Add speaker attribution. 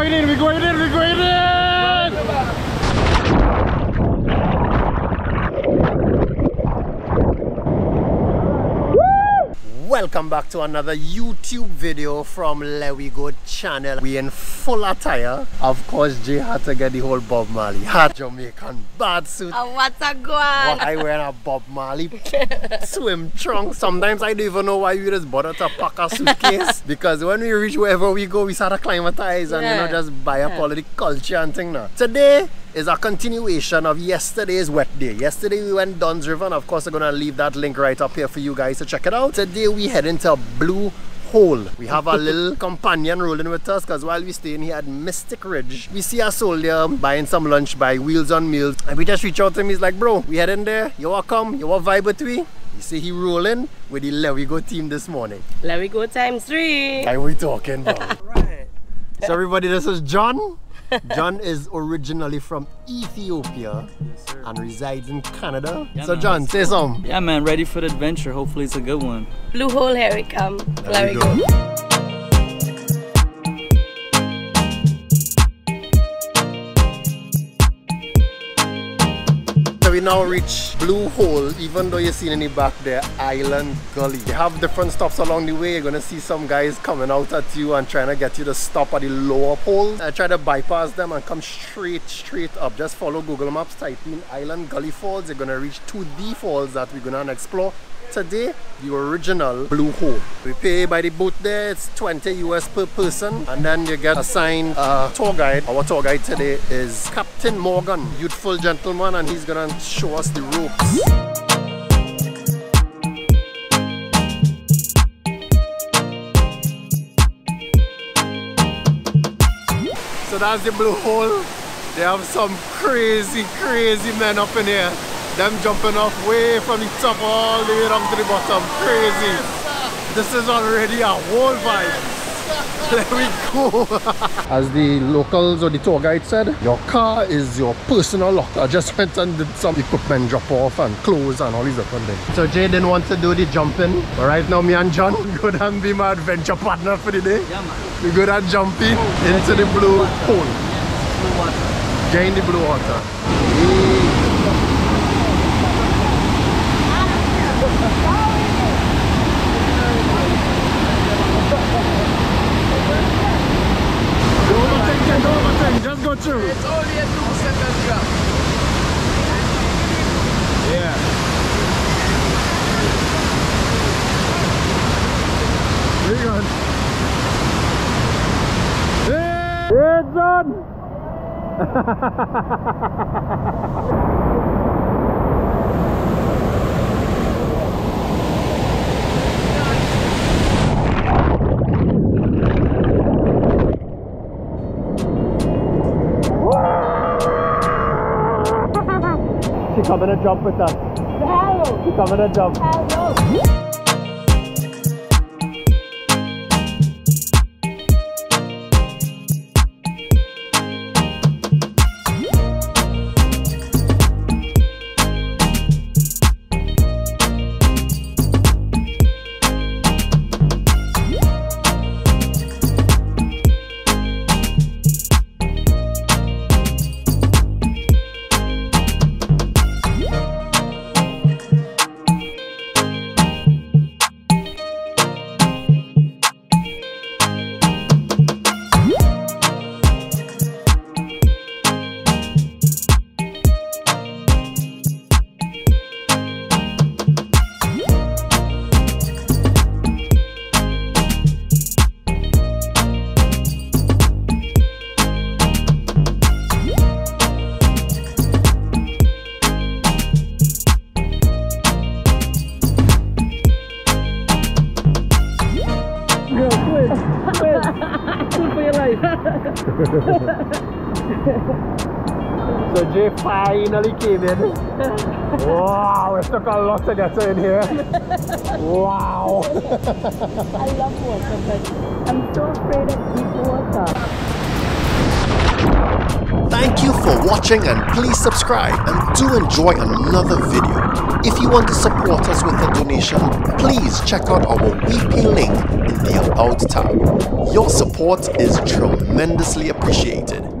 Speaker 1: going in, we're going in, we're going in! Welcome back to another YouTube video from Leh We Go channel. We in full attire. Of course, Jay had to get the whole Bob Marley hat, Jamaican bad suit.
Speaker 2: Oh, what a go
Speaker 1: What I wear a Bob Marley swim trunk. Sometimes I don't even know why we just bother to pack a suitcase. because when we reach wherever we go, we start to climatize and you know just buy up
Speaker 2: Yeah.
Speaker 1: all of the culture and thing now. Today is a continuation of yesterday's wet day. Yesterday we went Dunn's River and of course I'm gonna leave that link right up here for you guys to check it out. Today we head into Blue Hole. We have a little companion rolling with us because while we staying here at Mystic Ridge, we see a soldier buying some lunch by Wheels on Meals and we just reach out to him. He's like, bro, we heading there. You wanna come? You wanna vibe with we? You see he rolling with the Leh We Go team this morning.
Speaker 2: Let me go times three.
Speaker 1: Like we talking about. So everybody, this is John. John is originally from Ethiopia and resides in Canada.
Speaker 3: Yeah,
Speaker 1: so
Speaker 3: man.
Speaker 1: John, say something.
Speaker 3: Yeah, man, ready for the adventure. Hopefully, it's a good one.
Speaker 2: Blue hole, here we come.
Speaker 1: Now reach Blue Hole, even though you see in the back there, Island Gully. They have different stops along the way. You're gonna see some guys coming out at you and trying to get you to stop at the lower poles. I try to bypass them and come straight, straight up. Just follow Google Maps, type in Island Gully Falls. You're gonna reach to the falls that we're gonna explore. Today, the original Blue Hole. We pay by the boat there, it's 20 US per person, and then you get assigned a tour guide. Our tour guide today is Captain Morgan, youthful gentleman, and he's gonna show us the ropes. So that's the blue hole. They have some crazy, crazy men up in here. Them jumping off way from the top all the way down to the bottom. Crazy. This is already a whole vibe. There we go. As the locals or the tour guide said, your car is your personal locker. I just went and did some equipment drop off and clothes and all these different things. So Jay didn't want to do the jumping. But right now me and John go and be my adventure partner for the day.
Speaker 3: Yeah, man.
Speaker 1: We go and jumping into the blue hole.
Speaker 3: Blue water.
Speaker 1: Get in the blue water. Don't overthink it, don't overthink, just go through.
Speaker 4: It's only a two second drop.
Speaker 1: Yeah. Very good. Yeah, it's done. She coming to jump with us. She coming to jump. So Jay finally came in. wow, it took a lot to get her in here. Wow.
Speaker 2: I love water, but I'm so afraid of deep water.
Speaker 1: Thank Thank you for watching and please subscribe and do enjoy another video. If you want to support us with a donation, please check out our WiPay tab. Your support is tremendously appreciated.